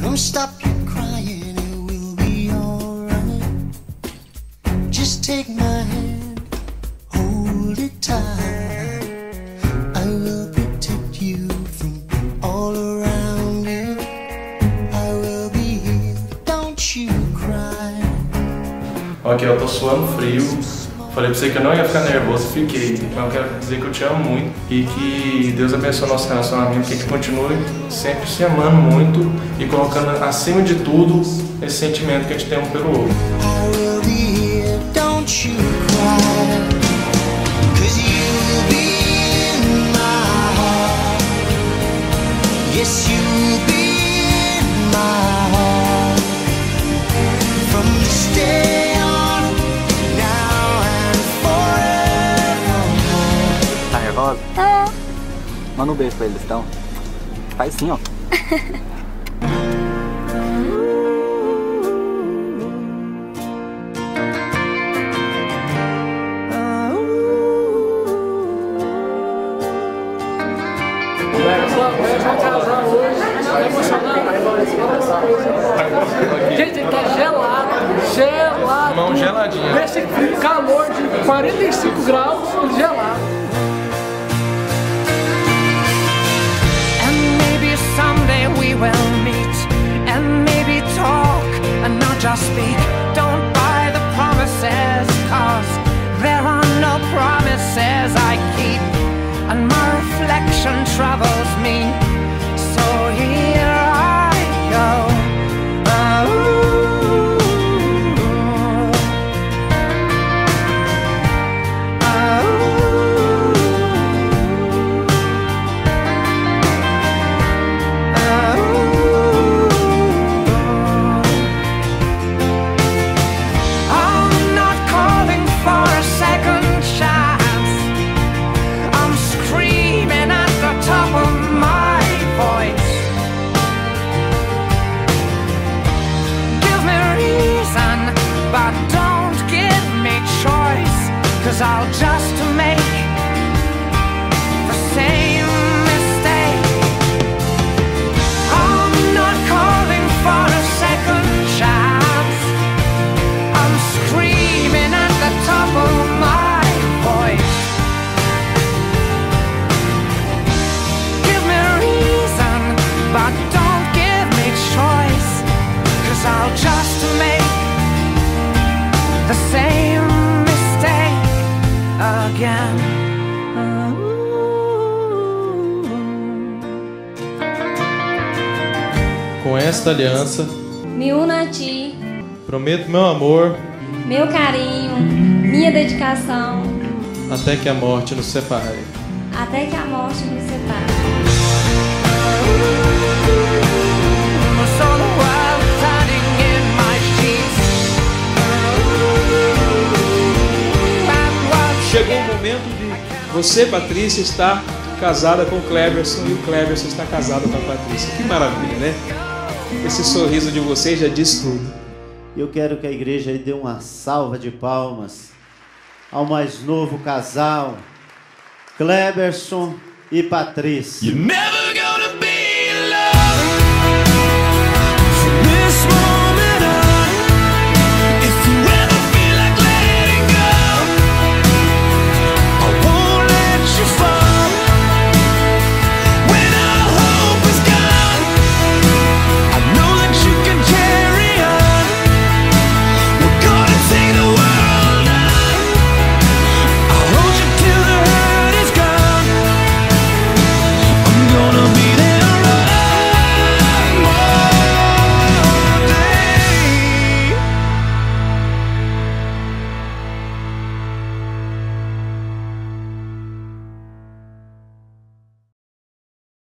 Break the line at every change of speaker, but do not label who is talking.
Come stop your crying, it will be alright. Just take my hand, hold it tight. I will protect you from all around you. I will be here, don't you cry.
Ok, eu tô suando frio. Falei pra você que eu não ia ficar nervoso, fiquei. Mas eu quero dizer que eu te amo muito e que Deus abençoe nosso relacionamento, que a gente continue sempre se amando muito e colocando acima de tudo esse sentimento que a gente tem um pelo outro.
Manda um beijo pra eles então. Faz sim, ó.
Gente, ele tá gelado, gelado.
Mão geladinha.
Esse calor de 45 graus, gelado.
Will meet and maybe talk and not just speak. Don't buy the promises, cause there are no promises I keep. And my reflection troubles me. I'll just
Com esta aliança,
Me uno a ti,
prometo meu amor
meu carinho, minha dedicação,
até que a morte nos separe.
até que a morte nos separe.
Chegou o momento de você, Patrícia, estar casada com o Cleverson e o Cleverson está casado com a Patrícia. Que maravilha, né? Esse sorriso de vocês já diz tudo.
Eu quero que a igreja aí dê uma salva de palmas ao mais novo casal, Kleberson e Patrícia.
Never